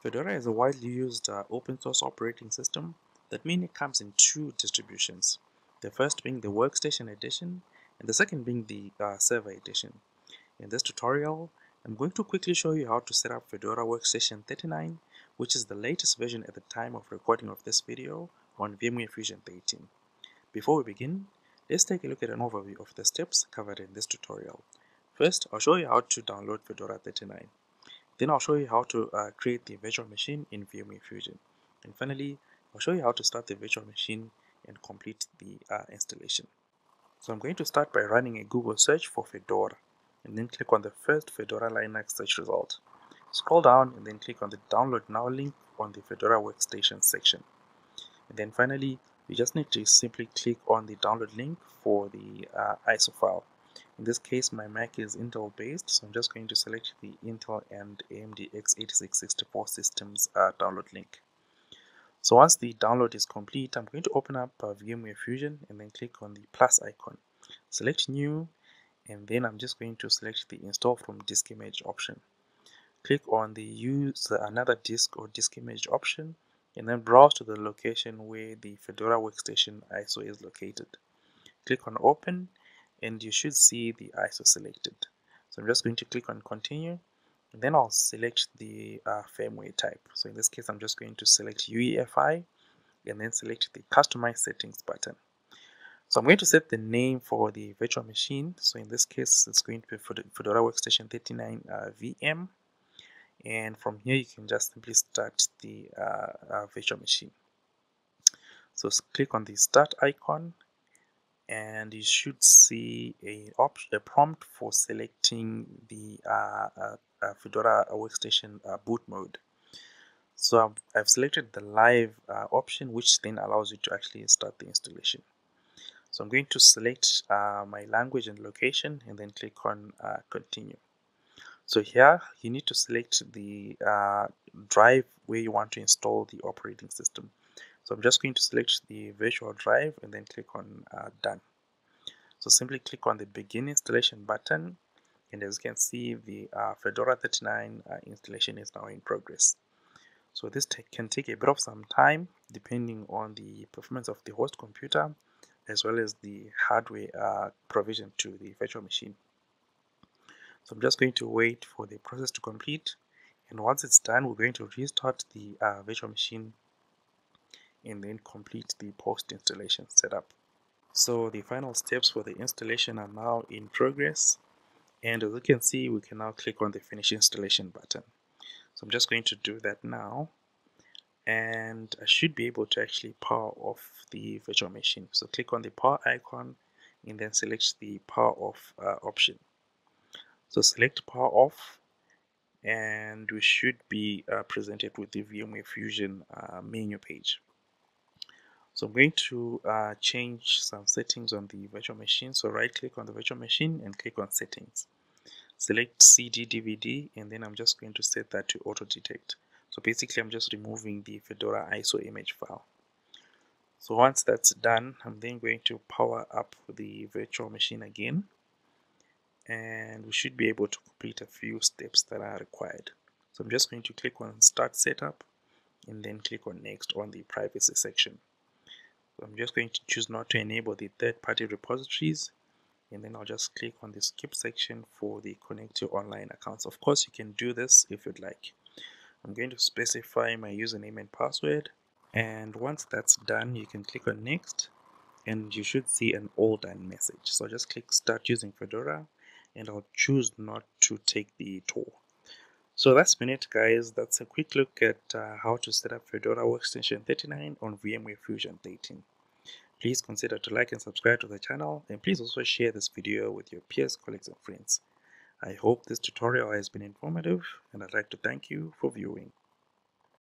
Fedora is a widely used uh, open source operating system that mainly comes in two distributions. The first being the Workstation Edition and the second being the uh, Server Edition. In this tutorial, I'm going to quickly show you how to set up Fedora Workstation 39, which is the latest version at the time of recording of this video on VMware Fusion 13. Before we begin, let's take a look at an overview of the steps covered in this tutorial. First, I'll show you how to download Fedora 39. Then I'll show you how to uh, create the virtual machine in VMware Fusion. And finally, I'll show you how to start the virtual machine and complete the uh, installation. So I'm going to start by running a Google search for Fedora and then click on the first Fedora Linux search result. Scroll down and then click on the download now link on the Fedora workstation section. And then finally, you just need to simply click on the download link for the uh, ISO file. In this case, my Mac is Intel based, so I'm just going to select the Intel and AMD x86-64 systems uh, download link. So once the download is complete, I'm going to open up uh, VMware Fusion and then click on the plus icon. Select new, and then I'm just going to select the install from disk image option. Click on the use another disk or disk image option, and then browse to the location where the Fedora workstation ISO is located. Click on open and you should see the ISO selected. So I'm just going to click on continue and then I'll select the uh, firmware type. So in this case, I'm just going to select UEFI and then select the customize settings button. So I'm going to set the name for the virtual machine. So in this case, it's going to be Fedora Workstation 39 uh, VM. And from here, you can just simply start the uh, uh virtual machine. So click on the start icon and you should see a, a prompt for selecting the uh, uh, uh Fedora workstation uh, boot mode. So I've, I've selected the live uh, option which then allows you to actually start the installation. So I'm going to select uh, my language and location and then click on continue. So here you need to select the drive where you want to install the operating system. So I'm just going to select the virtual drive and then click on uh, done. So simply click on the begin installation button and as you can see the uh, Fedora 39 uh, installation is now in progress. So this can take a bit of some time depending on the performance of the host computer as well as the hardware uh, provision to the virtual machine. So I'm just going to wait for the process to complete and once it's done we're going to restart the uh, virtual machine and then complete the post installation setup. So the final steps for the installation are now in progress and as you can see we can now click on the finish installation button. So I'm just going to do that now and I should be able to actually power off the virtual machine. So click on the power icon and then select the power off uh, option. So select power off and we should be uh, presented with the VMware Fusion uh, menu page. So I'm going to uh, change some settings on the virtual machine. So right click on the virtual machine and click on settings. Select CD DVD and then I'm just going to set that to auto detect. So basically I'm just removing the Fedora ISO image file. So once that's done, I'm then going to power up the virtual machine again and we should be able to complete a few steps that are required. So I'm just going to click on start setup and then click on next on the privacy section. So I'm just going to choose not to enable the third-party repositories and then I'll just click on the skip section for the connect your online accounts. Of course, you can do this if you'd like. I'm going to specify my username and password and once that's done, you can click on next and you should see an all done message. So just click start using Fedora and I'll choose not to take the tour. So that's been it guys, that's a quick look at uh, how to set up Fedora Workstation 39 on VMware Fusion 13. Please consider to like and subscribe to the channel and please also share this video with your peers, colleagues and friends. I hope this tutorial has been informative and I'd like to thank you for viewing.